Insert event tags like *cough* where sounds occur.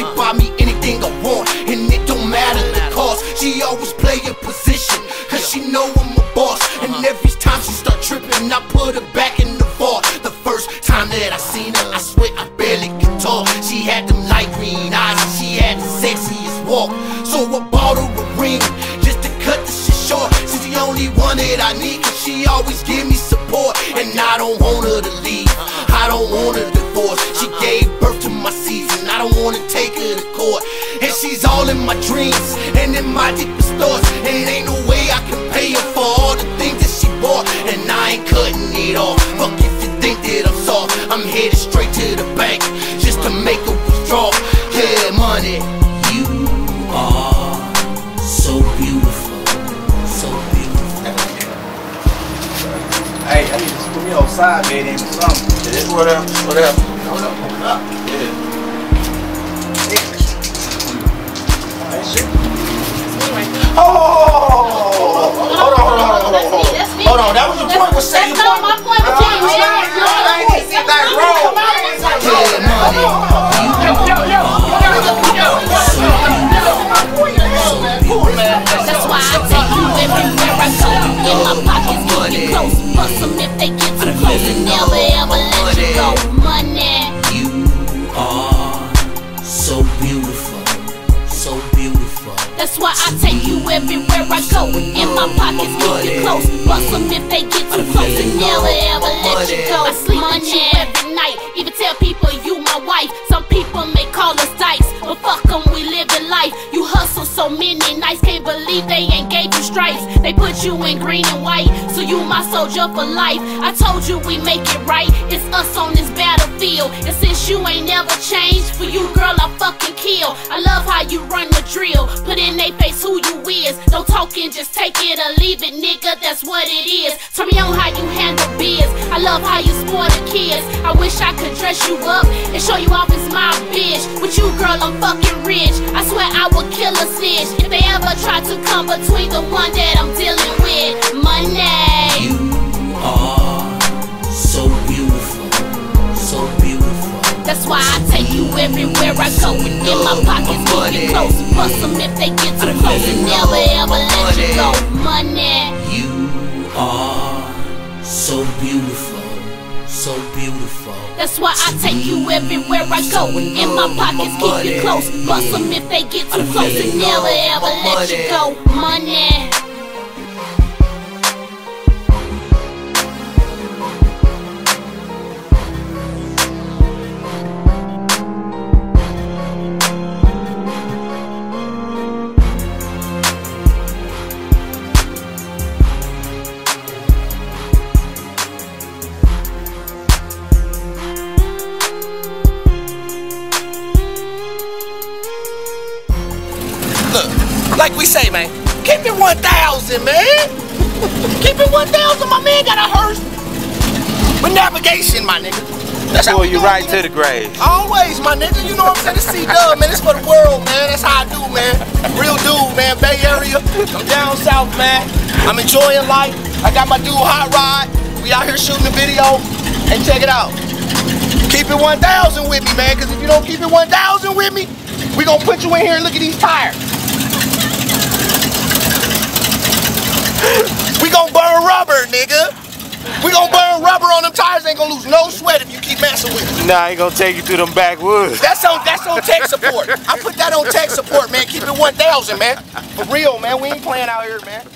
She buy me anything I want, and it don't matter the cost. She always play a position, cause she know I'm a boss. And uh-huh. every time she start tripping, I put her back in the vault. The first time that I seen her, I swear I barely could talk. She had them light green eyes, and she had the sexiest walk. So I bought her a ring, just to cut the shit short. She's the only one that I need, cause she always give me support. And I don't want her to leave, I don't want her to divorce. She uh-uh. gave my dreams, and in my deepest thoughts. And ain't no way I can pay her for all the things that she bought. And I ain't cutting it off. Fuck if you think that I'm soft, I'm headed straight to the bank just to make a withdrawal. Yeah, money. You are so beautiful, so beautiful. Hey, I need to put me outside, man, and something. Yeah, whatever, whatever. Hold up, hold up. Yeah. Oh, hold on, hold on, hold on, hold on, hold on. That's me. Hold on, that was your point. Was say your That's not my point. No, Point, no, man. no, I ain't gonna sit back wrong. Yeah, money. That's why I take you everywhere I go. In my pockets, keep you close. Bust 'em if they get too close. And never ever let you go. Money. You are so beautiful, so beautiful. That's why I take if they get too close. And never ever let you go. I sleep with you every night. Even tell people you my wife. Some people may call us dice. But fuck 'em, we live living life. You hustle so many nights. Can't believe they ain't gave you stripes. They put you in green and white. So you my soldier for life. I told you we make it right. It's us on this battlefield. And since you ain't never changed, for you, girl, I fucking kill. I love how you run the drill. And just take it or leave it, nigga. That's what it is. Tell me on how you handle biz. I love how you spoil the kids. I wish I could dress you up and show you off as my bitch. With you, girl, I'm fucking rich. I swear I would kill a snitch if they ever try to come between the one that I'm dealing with. My pockets, keep you close. Bust 'em if they get too close. And never ever let you go. Money. You are so beautiful, so beautiful. That's why I take you everywhere I go. In my pockets, keep you close. Bust 'em if they get too close. And never ever let you go. Money. Look, like we say, man, keep it 1,000, man. *laughs* keep it 1,000. My man got a hearse with navigation, my nigga. That's how Pull you right to the grave. Always, my nigga. You know what I'm saying? It's C-Dub, man. It's for the world, man. That's how I do, man. Real dude, man. Bay Area. I'm down south, man. I'm enjoying life. I got my dude Hot Rod. We out here shooting the video. And check it out. Keep it 1,000 with me, man. Because if you don't keep it 1,000 with me, we gonna put you in here and look at these tires. We gonna burn rubber, nigga. We gonna burn rubber on them tires. Ain't gonna lose no sweat if you keep messing with me. Nah, I ain't gonna take you through them backwoods. That's on that's on tech support. I put that on tech support, man. Keep it 1,000, man. For real, man. We ain't playing out here, man.